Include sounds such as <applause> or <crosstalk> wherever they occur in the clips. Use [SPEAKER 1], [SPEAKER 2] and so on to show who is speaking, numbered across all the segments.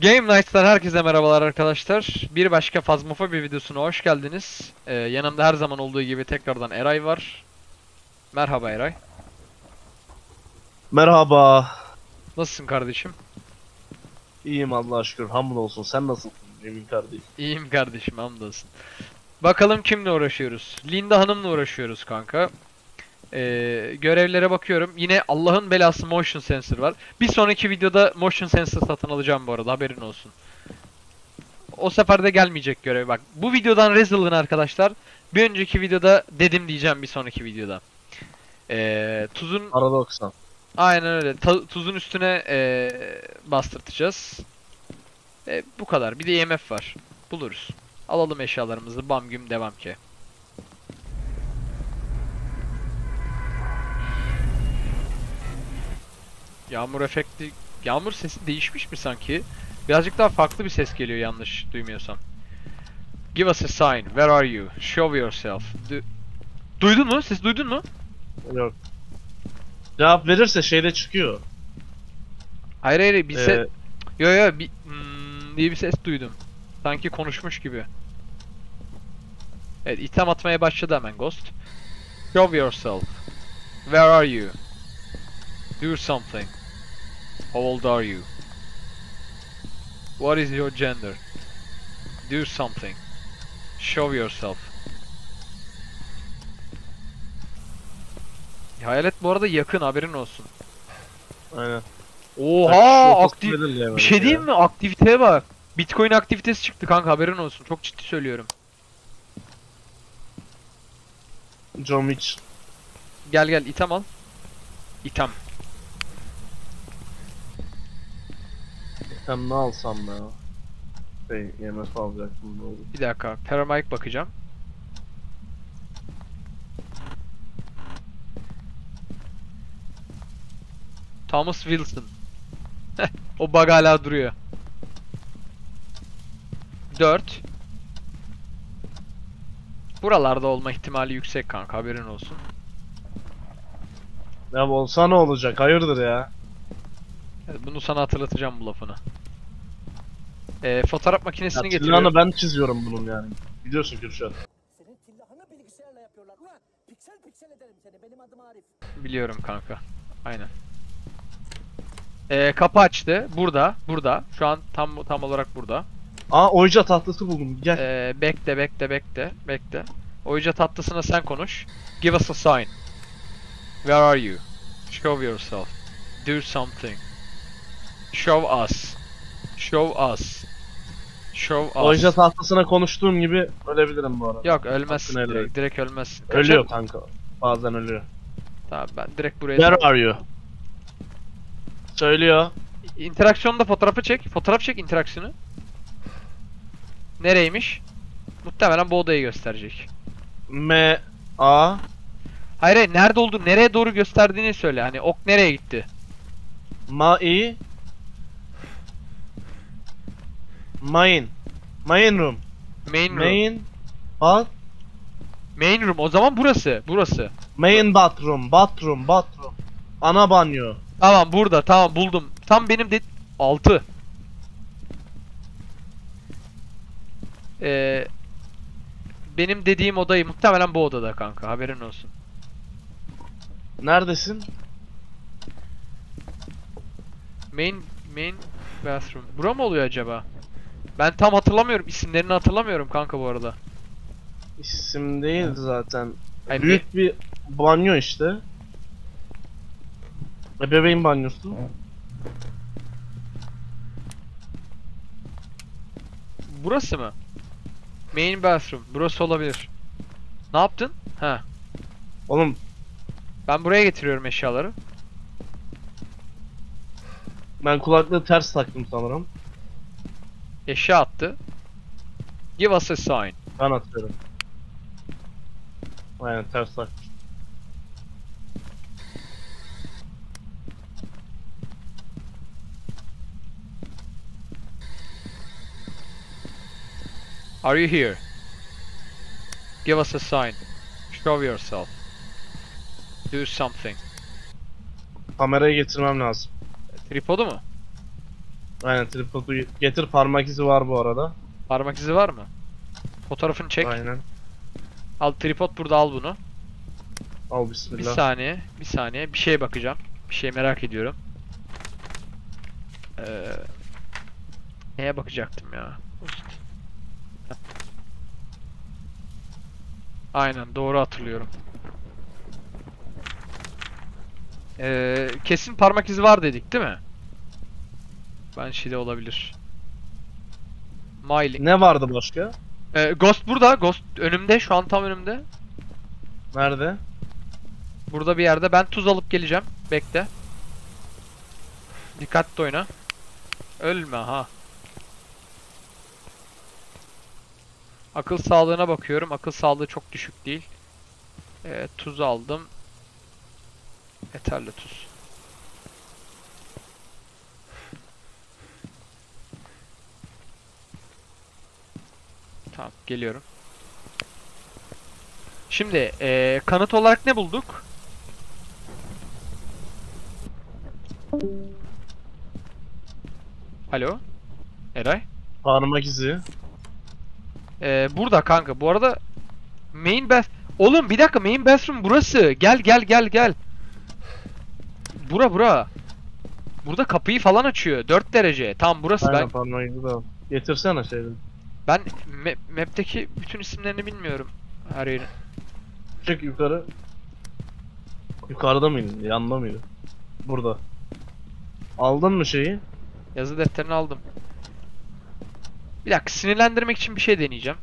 [SPEAKER 1] Game Night'tan herkese merhabalar arkadaşlar. Bir başka Phasmophobia videosuna hoş geldiniz. Ee, yanımda her zaman olduğu gibi tekrardan Eray var. Merhaba Eray.
[SPEAKER 2] Merhaba.
[SPEAKER 1] Nasılsın kardeşim?
[SPEAKER 2] İyiyim Allah'a şükür. Hamdolsun. Sen nasılsın Emin kardeşim?
[SPEAKER 1] İyiyim kardeşim hamdolsun. Bakalım kimle uğraşıyoruz? Linda Hanım'la uğraşıyoruz kanka. Ee, görevlere bakıyorum. Yine Allah'ın belası motion sensor var. Bir sonraki videoda motion sensor satın alacağım bu arada haberin olsun. O sefer de gelmeyecek görev bak. Bu videodan rezilin arkadaşlar. Bir önceki videoda dedim diyeceğim bir sonraki videoda. Ee, tuzun
[SPEAKER 2] Paradoksan.
[SPEAKER 1] aynen öyle. Ta- tuzun üstüne ee, bastırtacağız. E, bu kadar. Bir de IMF var. Buluruz. Alalım eşyalarımızı. Bam güm devam ki. Yağmur efekti... Yağmur sesi değişmiş mi sanki? Birazcık daha farklı bir ses geliyor yanlış duymuyorsam. Give us a sign. Where are you? Show yourself. Du- duydun mu? Ses duydun mu?
[SPEAKER 2] Yok. Cevap verirse şeyde çıkıyor.
[SPEAKER 1] Hayır hayır bir
[SPEAKER 2] Ee,
[SPEAKER 1] ses... Yo yo bir... Hmm, diye bir ses duydum. Sanki konuşmuş gibi. Evet itham atmaya başladı hemen Ghost. Show yourself. Where are you? Do something. How old are you? What is your gender? Do something. Show yourself. Hayalet bu arada yakın haberin olsun.
[SPEAKER 2] aynen.
[SPEAKER 1] Oha aktif. Bir şey diyeyim mi? Aktiviteye bak. Bitcoin aktivitesi çıktı kanka haberin olsun. Çok ciddi söylüyorum.
[SPEAKER 2] John Witch.
[SPEAKER 1] Gel gel item al. İtem.
[SPEAKER 2] Hem ne alsam ya? Şey, yemek alacaktım doğru.
[SPEAKER 1] Bir dakika. Paramike bakacağım. Thomas Wilson. <laughs> O bug hala duruyor. 4. Buralarda olma ihtimali yüksek kanka haberin olsun.
[SPEAKER 2] Ya olsa ne olacak? Hayırdır ya?
[SPEAKER 1] Evet, bunu sana hatırlatacağım bu lafını. Ee, fotoğraf
[SPEAKER 2] ya
[SPEAKER 1] makinesini getiriyorum.
[SPEAKER 2] Tillan'ı ben çiziyorum bunun yani. Biliyorsun Kürşat.
[SPEAKER 3] Senin tillahını bilgisayarla yapıyorlar. Ulan piksel piksel ederim seni. Benim adım Arif.
[SPEAKER 1] Biliyorum kanka. Aynen. Ee, kapı açtı. Burada. Burada. Şu an tam tam olarak burada.
[SPEAKER 2] Aa oyca tahtası buldum. Gel.
[SPEAKER 1] Ee, bekle bekle bekle. Bekle. Oyuncu tatlısına sen konuş. Give us a sign. Where are you? Show yourself. Do something. Show us. Show us. Show us.
[SPEAKER 2] Oyca tahtasına konuştuğum gibi ölebilirim bu arada.
[SPEAKER 1] Yok ölmezsin
[SPEAKER 2] Hakkını
[SPEAKER 1] direkt. Direkt ölmezsin.
[SPEAKER 2] Ölüyor kanka. Bazen ölüyor.
[SPEAKER 1] Tamam ben direkt buraya...
[SPEAKER 2] Where are you? Söylüyor.
[SPEAKER 1] İnteraksiyonda fotoğrafı çek. Fotoğraf çek interaksiyonu. Nereymiş? Muhtemelen bu odayı gösterecek.
[SPEAKER 2] M A
[SPEAKER 1] Hayır hayır nerede olduğunu, nereye doğru gösterdiğini söyle. Hani ok nereye gitti?
[SPEAKER 2] Ma I Main Main room
[SPEAKER 1] Main room.
[SPEAKER 2] Main Bath
[SPEAKER 1] Main room. O zaman burası. Burası.
[SPEAKER 2] Main bathroom Bathroom Bathroom Ana banyo
[SPEAKER 1] Tamam burada. Tamam buldum. Tam benim de 6. Ee, benim dediğim odayı muhtemelen bu odada kanka. Haberin olsun.
[SPEAKER 2] Neredesin?
[SPEAKER 1] Main main bathroom. Bura mı oluyor acaba? Ben tam hatırlamıyorum. İsimlerini hatırlamıyorum kanka bu arada.
[SPEAKER 2] İsim değil zaten
[SPEAKER 1] Hayır,
[SPEAKER 2] Büyük bir banyo işte Ebeveyn banyosu
[SPEAKER 1] Burası mı? Main bathroom. Burası olabilir. Ne yaptın? Ha.
[SPEAKER 2] Oğlum
[SPEAKER 1] Ben buraya getiriyorum eşyaları.
[SPEAKER 2] ben kulaklığı ters taktım sanırım
[SPEAKER 1] Eşya attı. Give us a sign.
[SPEAKER 2] Ben atıyorum Aynen ters taktım
[SPEAKER 1] Are you here? Give us a sign. Show yourself. Do something.
[SPEAKER 2] Kamerayı getirmem lazım
[SPEAKER 1] Tripodu mu?
[SPEAKER 2] Aynen tripodu getir parmak izi var bu arada.
[SPEAKER 1] Parmak izi var mı? Fotoğrafını çek.
[SPEAKER 2] Aynen.
[SPEAKER 1] Al tripod burada al bunu.
[SPEAKER 2] Al
[SPEAKER 1] Bir
[SPEAKER 2] bismillah.
[SPEAKER 1] saniye, bir saniye. Bir şeye bakacağım. Bir şey merak ediyorum. Ee, neye bakacaktım ya? Aynen doğru hatırlıyorum. Ee, kesin parmak izi var dedik değil mi? Ben şeyde olabilir. Mailing.
[SPEAKER 2] Ne vardı başka?
[SPEAKER 1] Ee, Ghost burada. Ghost önümde. Şu an tam önümde.
[SPEAKER 2] Nerede?
[SPEAKER 1] Burada bir yerde. Ben tuz alıp geleceğim. Bekle. Dikkatli oyna. Ölme ha. Akıl sağlığına bakıyorum. Akıl sağlığı çok düşük değil. Ee, tuz aldım. Yeterli tuz. Tamam, geliyorum. Şimdi ee, kanıt olarak ne bulduk? Alo? Eray?
[SPEAKER 2] Parmak izi.
[SPEAKER 1] Ee, burada kanka. Bu arada main bath... Oğlum bir dakika main bathroom burası. Gel gel gel gel. Bura bura. Burada kapıyı falan açıyor. 4 derece. Tamam burası.
[SPEAKER 2] Aynen
[SPEAKER 1] Ben
[SPEAKER 2] parmak izi de al. Getirsene şeyleri.
[SPEAKER 1] Ben ma- map'teki bütün isimlerini bilmiyorum. Her yerin.
[SPEAKER 2] Çık yukarı. Yukarıda mıydı? Yanında mıydı? Burada. Aldın mı şeyi?
[SPEAKER 1] Yazı defterini aldım. Bir dakika sinirlendirmek için bir şey deneyeceğim.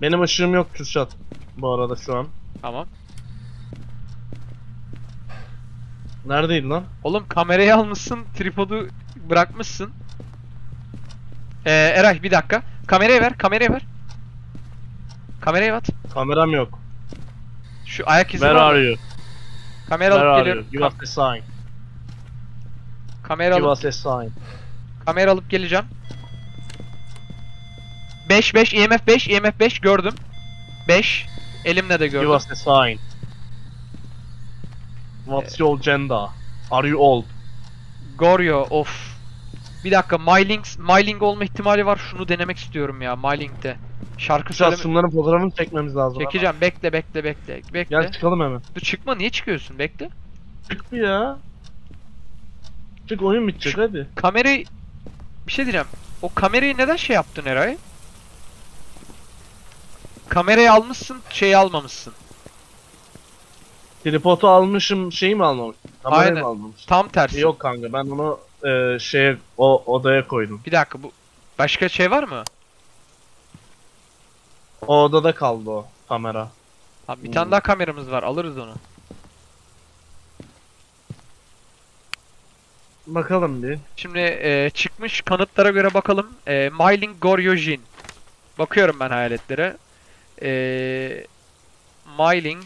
[SPEAKER 2] Benim ışığım yok Kürşat. Bu arada şu an.
[SPEAKER 1] Tamam.
[SPEAKER 2] Neredeydi lan?
[SPEAKER 1] Oğlum kamerayı almışsın, tripodu bırakmışsın. Ee, Eray bir dakika. Kamerayı ver, kamerayı ver. Kamerayı at.
[SPEAKER 2] Kameram yok.
[SPEAKER 1] Şu ayak izi
[SPEAKER 2] Where
[SPEAKER 1] var. mı?
[SPEAKER 2] are you?
[SPEAKER 1] Kamera
[SPEAKER 2] Where
[SPEAKER 1] alıp
[SPEAKER 2] are you?
[SPEAKER 1] geliyorum.
[SPEAKER 2] Give
[SPEAKER 1] Ka-
[SPEAKER 2] us a sign.
[SPEAKER 1] kamera
[SPEAKER 2] Give
[SPEAKER 1] alıp
[SPEAKER 2] us a sign.
[SPEAKER 1] kamera alıp geleceğim. 5 5 IMF 5 IMF 5 gördüm. 5 elimle de
[SPEAKER 2] Give
[SPEAKER 1] gördüm.
[SPEAKER 2] us a sign. What's your gender? Are you old?
[SPEAKER 1] Goryo of. Bir dakika Myling Myling olma ihtimali var. Şunu denemek istiyorum ya Myling'de. Şarkı söyleme.
[SPEAKER 2] şunların fotoğrafını çekmemiz lazım.
[SPEAKER 1] Çekeceğim. Bekle bekle bekle. Bekle.
[SPEAKER 2] Gel çıkalım hemen.
[SPEAKER 1] Dur çıkma niye çıkıyorsun? Bekle.
[SPEAKER 2] Çık bir ya. Çık oyun bitecek hadi.
[SPEAKER 1] Kamerayı bir şey diyeceğim. O kamerayı neden şey yaptın Eray? Kamerayı almışsın, şeyi almamışsın.
[SPEAKER 2] Tripodu almışım şeyi mi almamış? Kamerayı
[SPEAKER 1] Aynen.
[SPEAKER 2] mı almamış?
[SPEAKER 1] Tam tersi.
[SPEAKER 2] Yok kanka ben onu e, şeye o odaya koydum.
[SPEAKER 1] Bir dakika bu başka şey var mı?
[SPEAKER 2] O odada kaldı o kamera.
[SPEAKER 1] Abi bir tane daha kameramız var. Alırız onu.
[SPEAKER 2] Bakalım bir.
[SPEAKER 1] Şimdi e, çıkmış kanıtlara göre bakalım. E, Myling Goryojin. Bakıyorum ben hayaletlere. E, Myling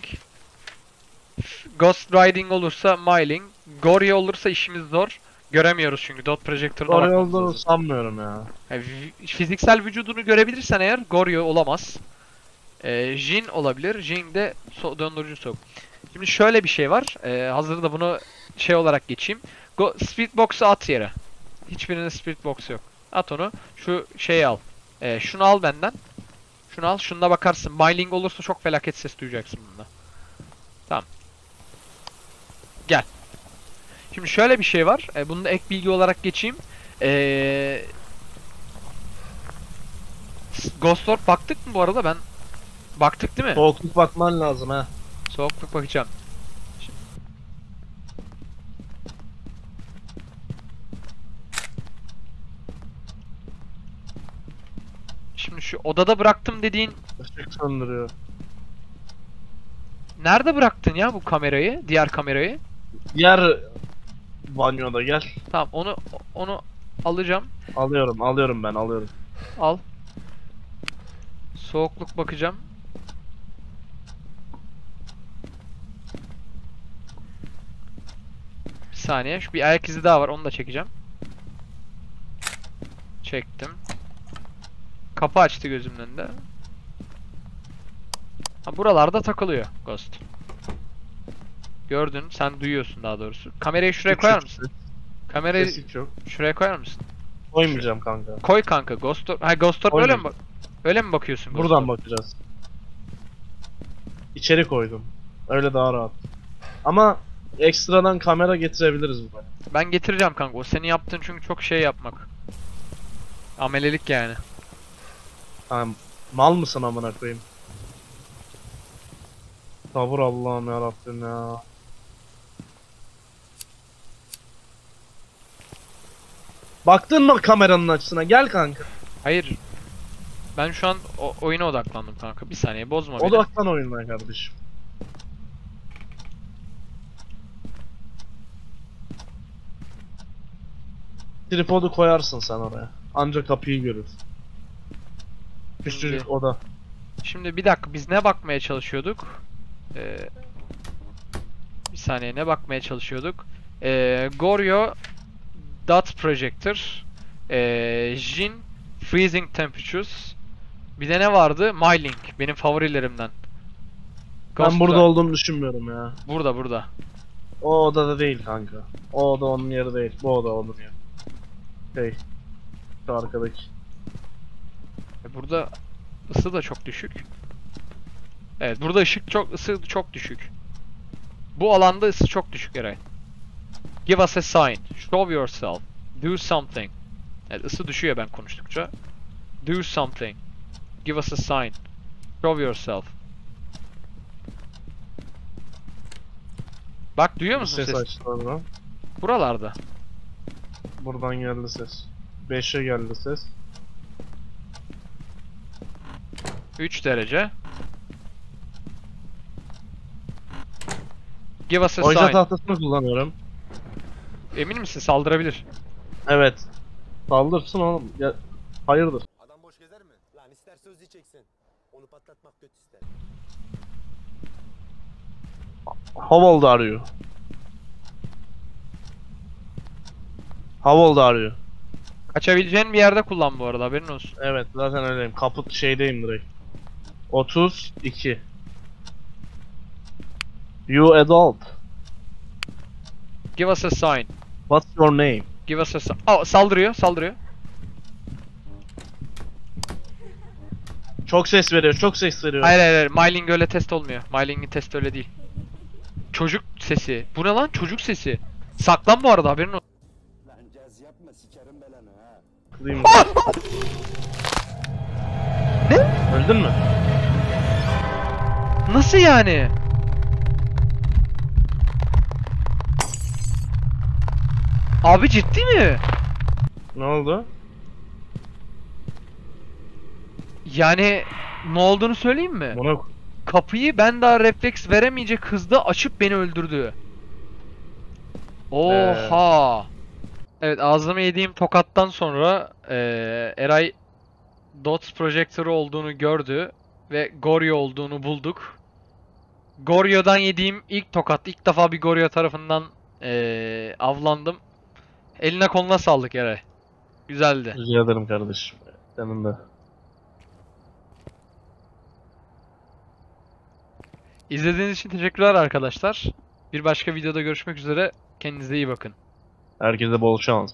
[SPEAKER 1] Ghost Riding olursa Myling. Goryo olursa işimiz zor. Göremiyoruz çünkü dot projector'da
[SPEAKER 2] Oraya
[SPEAKER 1] bakmamız
[SPEAKER 2] olduğunu
[SPEAKER 1] lazım.
[SPEAKER 2] sanmıyorum ya.
[SPEAKER 1] Yani vi- fiziksel vücudunu görebilirsen eğer Goryo olamaz. Ee, Jin olabilir. Jin de so döndürücü soğuk. Şimdi şöyle bir şey var. Ee, hazırda bunu şey olarak geçeyim. Go Speedbox'u at yere. Hiçbirinde Speedbox yok. At onu. Şu şeyi al. Ee, şunu al benden. Şunu al. Şunda bakarsın. Myling olursa çok felaket ses duyacaksın bunda. Gel. Şimdi şöyle bir şey var. Ee, bunu da ek bilgi olarak geçeyim. Ee, Ghost Orb baktık mı bu arada ben? Baktık değil mi?
[SPEAKER 2] Soğukluk bakman lazım ha.
[SPEAKER 1] Soğukluk bakacağım. Şi- Şimdi şu odada bıraktım dediğin
[SPEAKER 2] Işık söndürüyor.
[SPEAKER 1] nerede bıraktın ya bu kamerayı? Diğer kamerayı?
[SPEAKER 2] Diğer banyoda gel.
[SPEAKER 1] Tamam onu onu alacağım.
[SPEAKER 2] Alıyorum alıyorum ben alıyorum.
[SPEAKER 1] Al. Soğukluk bakacağım. Bir saniye. Şu bir ayak izi daha var. Onu da çekeceğim. Çektim. Kapı açtı gözümün önünde. Ha buralarda takılıyor Ghost. Gördün. Sen duyuyorsun daha doğrusu. Kamerayı şuraya koyar mısın? Kamerayı
[SPEAKER 2] yok.
[SPEAKER 1] şuraya koyar mısın?
[SPEAKER 2] Koymayacağım kanka.
[SPEAKER 1] Koy kanka. Ghost Orb- Ha Ghost Orb öyle mi bak? Öyle mi bakıyorsun Ghost
[SPEAKER 2] Buradan
[SPEAKER 1] Orb?
[SPEAKER 2] bakacağız. İçeri koydum. Öyle daha rahat. Ama ekstradan kamera getirebiliriz buraya.
[SPEAKER 1] Ben getireceğim kanka. O senin yaptığın çünkü çok şey yapmak. Amelelik yani.
[SPEAKER 2] Yani mal mısın amına koyayım? Sabır Allah'ım ya Rabbim ya. Baktın mı kameranın açısına? Gel kanka.
[SPEAKER 1] Hayır. Ben şu an o- oyuna odaklandım kanka. Bir saniye bozma beni.
[SPEAKER 2] Odaklan oyundan kardeşim. Tripodu koyarsın sen oraya. Ancak kapıyı görür.
[SPEAKER 1] Şimdi-
[SPEAKER 2] oda.
[SPEAKER 1] Şimdi bir dakika biz ne bakmaya çalışıyorduk? Ee, bir saniye ne bakmaya çalışıyorduk? Ee, Goryo Projector ee, Jin Freezing Temperatures Bir de ne vardı? Mylink benim favorilerimden.
[SPEAKER 2] Ben
[SPEAKER 1] Ghost
[SPEAKER 2] burada
[SPEAKER 1] da-
[SPEAKER 2] olduğumu düşünmüyorum ya.
[SPEAKER 1] Burada burada.
[SPEAKER 2] O odada değil kanka. O oda onun yeri değil. Bu oda onun yeri. Şey. Şu arkadaki.
[SPEAKER 1] E, Burada ısı da çok düşük. Evet burada ışık çok ısı çok düşük. Bu alanda ısı çok düşük Eray. Give us a sign. Show yourself. Do something. Evet ısı düşüyor ben konuştukça. Do something. Give us a sign. Show yourself. Bak duyuyor musun
[SPEAKER 2] Ses
[SPEAKER 1] ses?
[SPEAKER 2] açtılar
[SPEAKER 1] Buralarda.
[SPEAKER 2] Buradan geldi ses. 5'e geldi ses.
[SPEAKER 1] 3 derece. Give us a
[SPEAKER 2] Oyuncu
[SPEAKER 1] sign.
[SPEAKER 2] tahtasını kullanıyorum.
[SPEAKER 1] Emin misin saldırabilir?
[SPEAKER 2] Evet. Saldırsın oğlum. Ya, hayırdır?
[SPEAKER 3] Adam boş gezer mi? Lan ister söz diyeceksin. Onu patlatmak kötü ister.
[SPEAKER 2] How old are you? How old are you?
[SPEAKER 1] Kaçabileceğin bir yerde kullan bu arada haberin olsun.
[SPEAKER 2] Evet zaten öyleyim. Kaput şeydeyim direkt. 32. You adult.
[SPEAKER 1] Give us a sign.
[SPEAKER 2] What's your name?
[SPEAKER 1] Give us a sign. Aa, saldırıyor, saldırıyor.
[SPEAKER 2] Çok ses veriyor, çok ses veriyor.
[SPEAKER 1] Hayır hayır hayır. Myling öyle test olmuyor. Myling'in testi öyle değil. Çocuk sesi. Bu ne lan? Çocuk sesi. Saklan bu arada haberin olsun.
[SPEAKER 3] Lan caz yapma sikerim belanı ha.
[SPEAKER 2] Kılayım
[SPEAKER 1] Ah!
[SPEAKER 2] Ne? Öldün mü?
[SPEAKER 1] Nasıl yani? Abi ciddi mi?
[SPEAKER 2] Ne oldu?
[SPEAKER 1] Yani ne olduğunu söyleyeyim mi?
[SPEAKER 2] Buna
[SPEAKER 1] Kapıyı ben daha refleks veremeyecek hızda açıp beni öldürdü. Oha. Evet ağzıma yediğim tokattan sonra eee, Eray Dots projektörü olduğunu gördü ve Goryo olduğunu bulduk. Goryo'dan yediğim ilk tokat, ilk defa bir Goryo tarafından eee, avlandım. Eline koluna sağlık Eray. Güzeldi.
[SPEAKER 2] rica ederim kardeşim. Senin de.
[SPEAKER 1] İzlediğiniz için teşekkürler arkadaşlar. Bir başka videoda görüşmek üzere. Kendinize iyi bakın.
[SPEAKER 2] Herkese bol şans.